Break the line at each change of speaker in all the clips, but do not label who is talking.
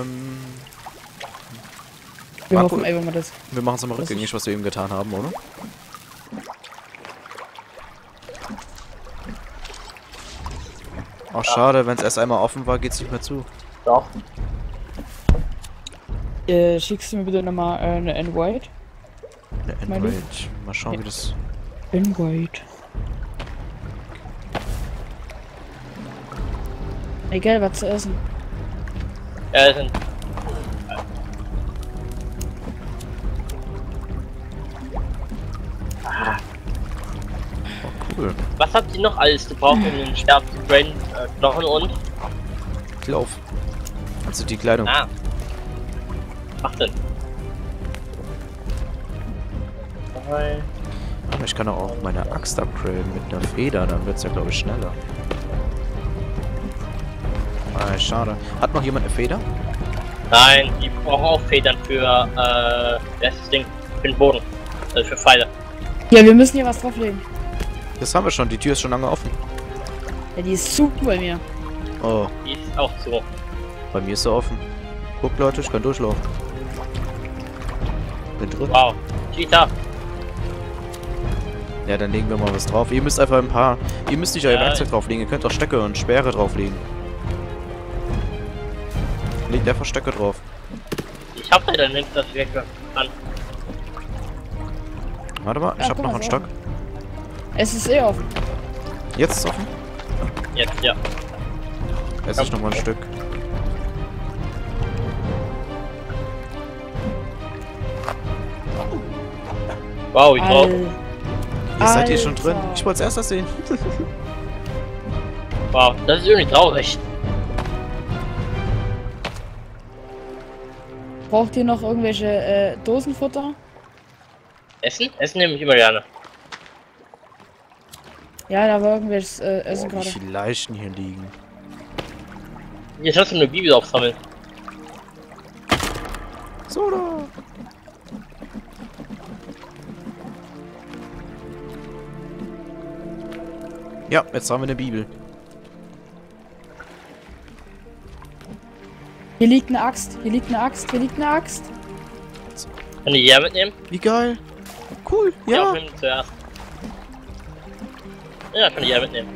Ähm,
Wir
Marco-
hoffen einfach mal das.
wir machen es mal
Das
rückgängig, was wir eben getan haben, oder? Ach, schade, wenn es erst einmal offen war, geht's nicht mehr zu.
Doch.
Äh, schickst du mir bitte nochmal äh, eine Invite?
Eine Android. Mal schauen, wie das.
Invite. Egal, was zu essen.
Ja, das sind.
Cool.
Was habt ihr noch alles gebraucht, um den Sterben zu brain, äh, Knochen und?
Lauf. Also die Kleidung.
Ah. Drei.
Aber ich kann auch meine Axt upgraden mit einer Feder, dann wird's ja glaube ich schneller. Ah, schade. Hat noch jemand eine Feder?
Nein, die brauchen auch Federn für, äh, das Ding, für den Boden. Also für Pfeile.
Ja, wir müssen hier was drauflegen.
Das haben wir schon, die Tür ist schon lange offen.
Ja, die ist zu bei mir.
Oh,
Die ist auch zu.
bei mir ist sie offen. Guck Leute, ich kann durchlaufen. Bin drin.
Wow. Cheetah.
Ja, dann legen wir mal was drauf. Ihr müsst einfach ein paar. Ihr müsst nicht euer
Ja.
Werkzeug drauflegen, ihr könnt auch Stöcke und Speere drauflegen. Einfach Stöcke drauf.
Ich hab leider nicht das weg kann.
Warte mal, ich
Ja,
hab
guck
noch einen. Stock.
Es ist eh offen.
Jetzt ist offen.
Jetzt, ja.
Esse ich noch mal ein Stück.
Wow, wie drauf.
Ihr seid hier schon drin. Ich wollte es erst das sehen.
Wow, das ist irgendwie traurig.
Braucht ihr noch irgendwelche äh, Dosenfutter?
Essen? Essen nehme ich immer gerne.
Ja, da war irgendwelches äh, Essen
Boah, wie
gerade.
viele Leichen hier liegen.
Jetzt hast du eine Bibel aufsammeln.
So da. Ja, jetzt haben wir eine Bibel.
Hier liegt eine Axt, hier liegt eine Axt, hier liegt eine Axt.
Kann ich die her mitnehmen?
Wie geil. Cool,
Ja.
ja.
zuerst. Ja, kann ich ja mitnehmen.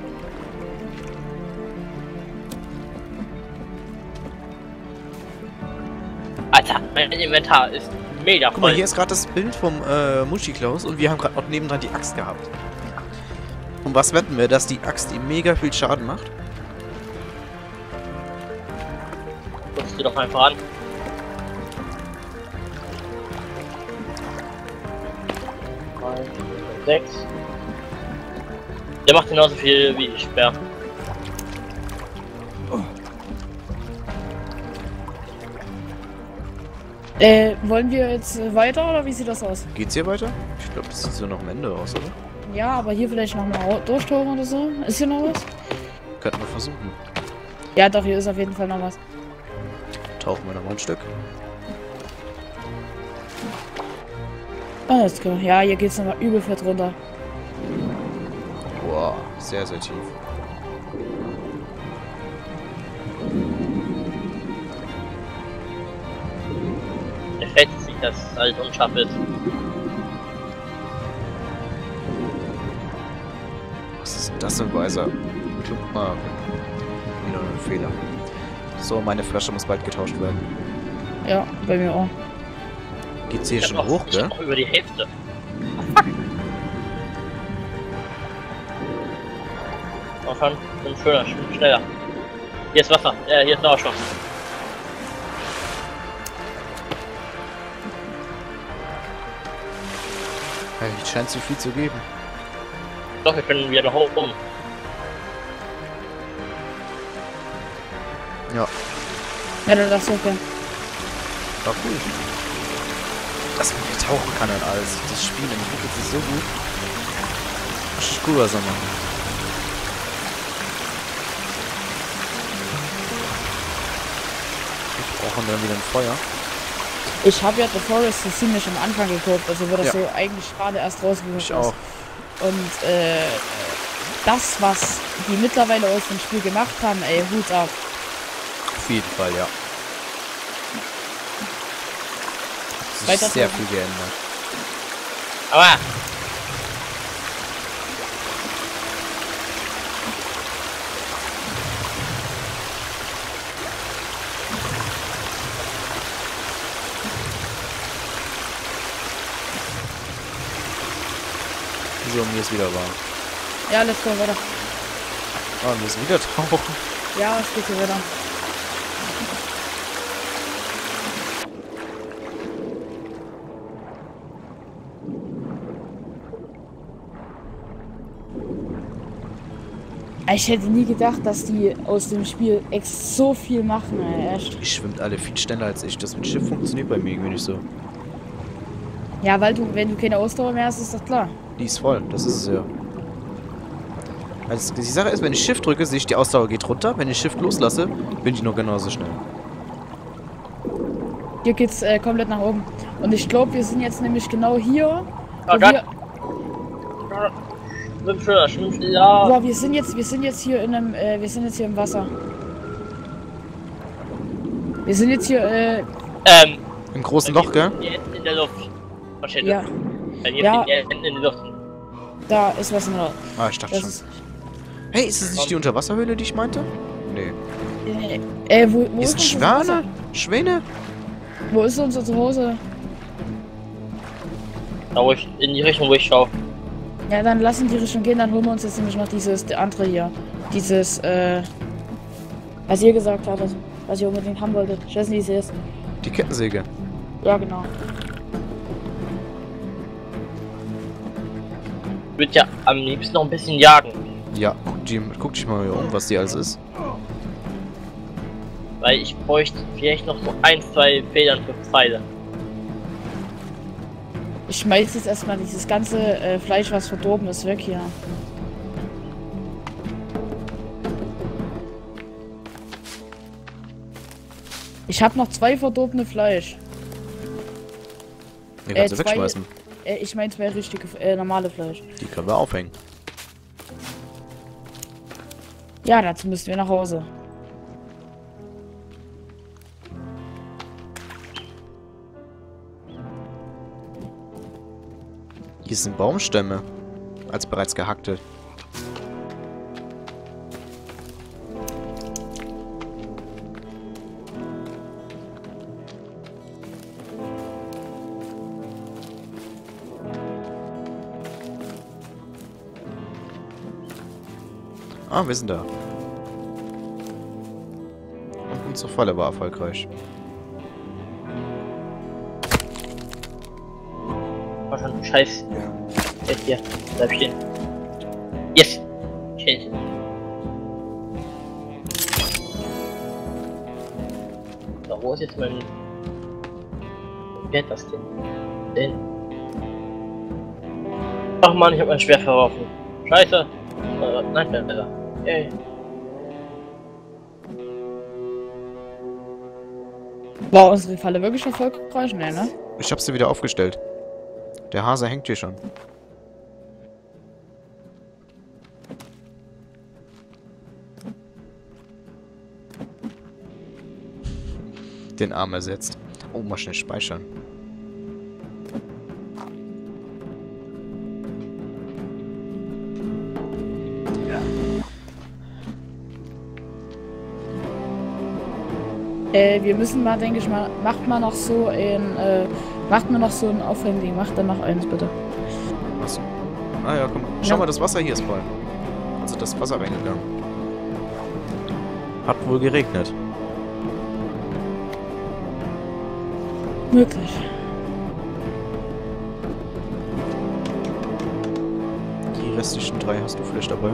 Alter, mein Inventar ist mega
Guck mal,
voll.
hier ist gerade das Bild vom äh, Muschi-Klaus und wir haben gerade noch nebendran die Axt gehabt. Und was wetten wir, dass die Axt ihm mega viel Schaden macht?
Guckst du doch einfach an. Drei, Sechs. Der macht genauso viel wie ich, Bär.
Äh, wollen wir jetzt äh, weiter oder wie sieht das aus?
Geht's hier weiter? Ich glaube, das sieht so noch am Ende aus, oder?
Ja, aber hier vielleicht noch mal durchtauchen oder so. Ist hier noch was?
Könnten wir versuchen.
Ja, doch, hier ist auf jeden Fall noch was.
Tauchen wir noch mal ein Stück.
Alles klar. Ja, hier geht's nochmal übel fett runter.
Boah, sehr, sehr tief.
Mir fällt sich, dass es alles unscharf ist.
Was ist denn das für ein weißer Club? Ah, wieder ein Fehler. So, meine Flasche muss bald getauscht werden.
Ja, bei mir auch.
Geht's hier
Ich
schon hoch,
ich
gell?
noch über die Hälfte. Schon, bin schöner, sch- schneller. Hier ist Wasser, ja, hier ist Sauerstoff.
Hey, scheint zu viel zu geben.
Doch, wir können wieder hoch um.
Ja,
Ja, dann lass okay.
war cool. Dass man hier tauchen kann und alles. Das Spiel entwickelt sich so gut. Das ist cool, was er macht. Wir brauchen dann wieder ein Feuer.
Ich habe ja The Forest so ziemlich am Anfang geguckt, also wo das
Ja.
so eigentlich gerade erst rausgekommen ist.
Auch.
Und äh, das, was die mittlerweile aus dem Spiel gemacht haben, ey, Hut ab.
Auf jeden Fall, ja. sich
Weiter
sehr viel geändert.
Aber
So, mir ist wieder warm.
Ja, let's go, weiter.
Ah, mir ist wieder tauchen.
Ja, es geht hier weiter. Ich hätte nie gedacht, dass die aus dem Spiel ex so viel machen, ey, echt.
Die schwimmt alle viel schneller als ich. Das mit Schiff funktioniert bei mir irgendwie nicht so.
Ja, weil du, wenn du keine Ausdauer mehr hast, ist das klar.
Die ist voll, das ist es ja. Also die Sache ist, wenn ich Shift drücke, sehe ich, die Ausdauer geht runter. Wenn ich Shift loslasse, bin ich noch genauso schnell.
Hier geht's äh, komplett nach oben. Und ich glaube, wir sind jetzt nämlich genau hier.
Oh
wo
Gott.
wir,
schneller.
boah, wir sind jetzt, wir sind jetzt hier in einem, äh, wir sind jetzt hier im Wasser. Wir sind jetzt hier, äh,
Ähm,
Im großen Loch, gell?
Die Enten in der Luft. Versteht
ja?
Wenn ihr
Ja.
die Enten in der Luft sind.
da ist was in der,
Ah, ich dachte
das
schon.
ist,
Hey, ist es nicht die Unterwasserhöhle, die ich meinte? Nee.
äh, äh, wo, wo
Hier
ist
sind
unser
Schwäne? Schwäne?
Wo ist unser Zuhause?
Da wo ich, in die Richtung, wo ich schaue.
Ja, dann lassen die Richtung gehen, dann holen wir uns jetzt nämlich noch dieses der andere hier. Dieses, äh, was ihr gesagt hattet, was ihr unbedingt haben wolltet. Ich weiß nicht, wie es ist.
Die Kettensäge.
Ja, genau.
Ich würde ja am liebsten noch ein bisschen jagen.
Ja, guck, die, guck dich mal hier um, was die alles ist.
Weil ich bräuchte vielleicht noch so ein, zwei Federn für Pfeile.
Ich schmeiß jetzt erstmal dieses ganze äh, Fleisch, was verdorben ist, weg hier. Ich habe noch zwei verdorbene Fleisch.
Die kannst
Äh,
du
zwei-
wegschmeißen.
Äh, ich meine zwei richtige, äh, normale Fleisch.
Die können wir aufhängen.
Ja, dazu müssen wir nach Hause.
Hier Baumstämme. Als bereits gehackte. Ah, wir sind da. Und unsere Falle war erfolgreich.
Schon scheiß. Jetzt hier. Bleib stehen. Yes! Shit. So, wo ist jetzt mein. Wie hat das denn? Den. Ach man, ich hab mein Schwert verworfen. Scheiße! Äh, nein, besser. Yay.
War unsere Falle wirklich erfolgreich? Nee, ne?
Ich hab sie wieder aufgestellt. Der Hase hängt hier schon. Den Arm ersetzt. Oh, mal schnell speichern.
Äh, wir müssen mal, denke ich mal, macht mal noch so ein, äh, macht mal noch so ein Aufhängding. Macht dann noch eins, bitte.
Achso. Ah ja, komm. Schau
Ja.
mal, das Wasser hier ist voll. Also das Wasser reingegangen. Hat wohl geregnet.
Möglich.
Die restlichen drei hast du vielleicht dabei.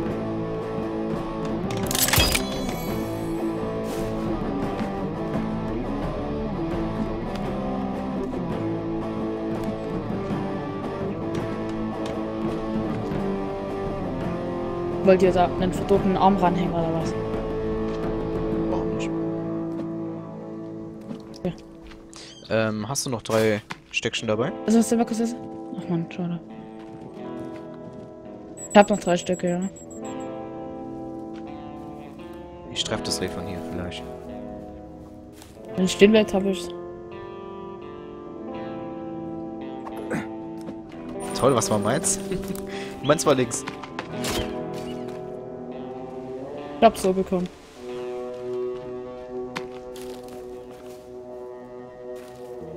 Wollt ihr da einen verdorbenen Arm ranhängen oder was?
Warum nicht?
Ja.
Ähm, hast du noch drei Steckchen dabei?
Also was der Backes ist? Ach man, schade. Ich hab noch drei Stücke, ja.
Ich treffe das Reh von hier vielleicht.
Wenn es stehen bleibt, hab ich's.
Toll, was war meins? meins war links.
Ich hab so bekommen.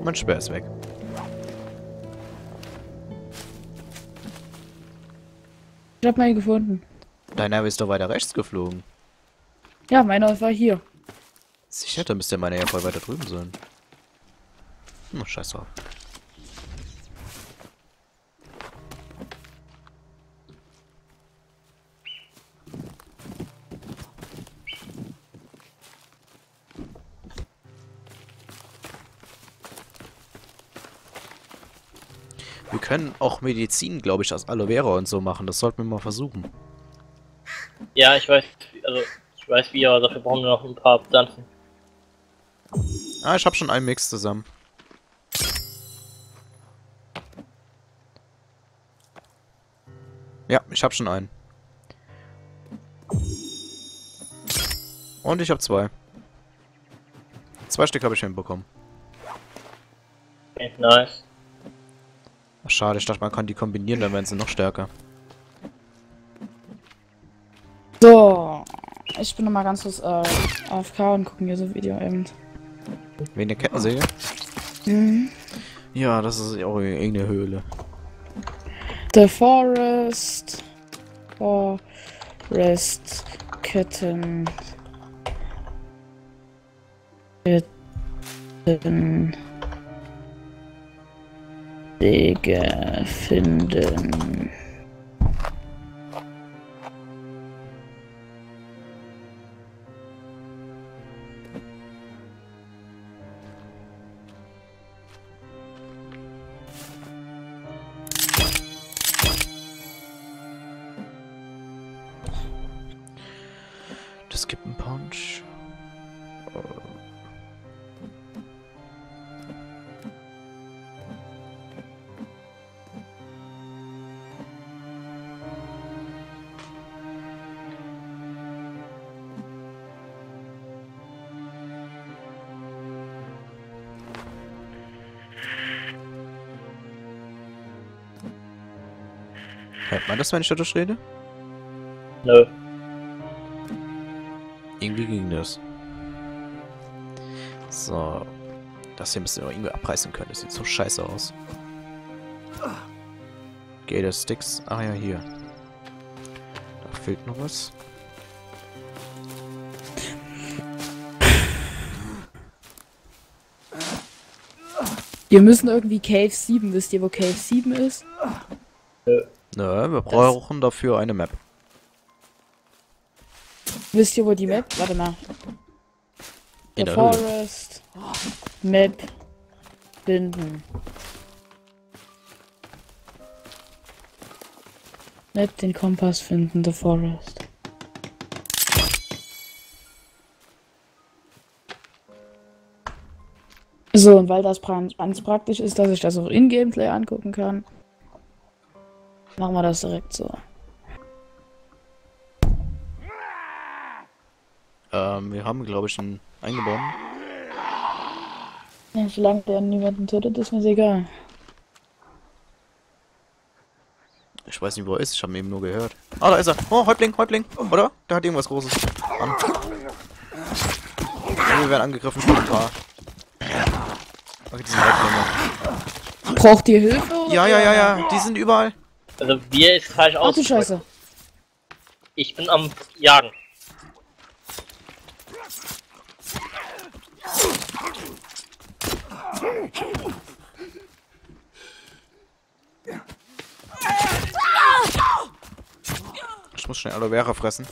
Mein Speer ist weg.
Ich hab meinen gefunden.
Deiner ist doch weiter rechts geflogen.
Ja, meiner war hier.
Sicher, dann müsste meiner ja voll weiter drüben sein. Hm, scheiß drauf. Wir können auch Medizin, glaube ich, aus Aloe Vera und so machen. Das sollten wir mal versuchen.
Ja, ich weiß, also ich weiß wie, aber dafür brauchen wir noch ein paar Pflanzen.
Ah, ich habe schon einen Mix zusammen. Ja, ich habe schon einen. Und ich habe zwei. Zwei Stück habe ich hinbekommen.
Okay, nice.
Ach, schade, ich dachte, man kann die kombinieren, dann werden sie noch stärker.
So. Ich bin nochmal ganz kurz äh, AFK und gucken hier so Video eben.
Wegen der Kettensäge?
Mhm.
Ja, das ist auch irgendeine Höhle.
The Forest. Forest. Ketten. Ketten. Säge finden.
Das gibt einen Punch. Hört man das, wenn ich dadurch rede?
Nö.
Irgendwie ging das. So. Das hier müssen wir irgendwie abreißen können. Das sieht so scheiße aus. Der Sticks. Ah ja, hier. Da fehlt noch was.
Wir müssen irgendwie Cave 7. Wisst ihr, wo Cave 7 ist?
Nö, wir brauchen dafür eine Map.
Wisst ihr, wo die Map? Warte mal.
In
The
der.
Forest. Map. Binden. Map den Kompass finden, The Forest. So, und weil das ganz praktisch ist, dass ich das auch in Gameplay angucken kann, machen wir das direkt so.
Ähm, wir haben, glaube ich, einen eingebaut.
Ja, solange der niemanden tötet, ist mir egal.
Ich weiß nicht, wo er ist. Ich habe ihn eben nur gehört. Ah, da ist er. Oh, Häuptling, Häuptling. Oder? Der hat irgendwas Großes an. Ja, wir werden angegriffen von ein paar. Okay, die sind Häuptlinge.
Braucht ihr Hilfe?
Ja, ja, ja, ja. Die sind überall.
Also wir ist falsch
Ach du
aus.
Scheiße.
Ich bin am Jagen.
Ich muss schnell Aloe Vera fressen.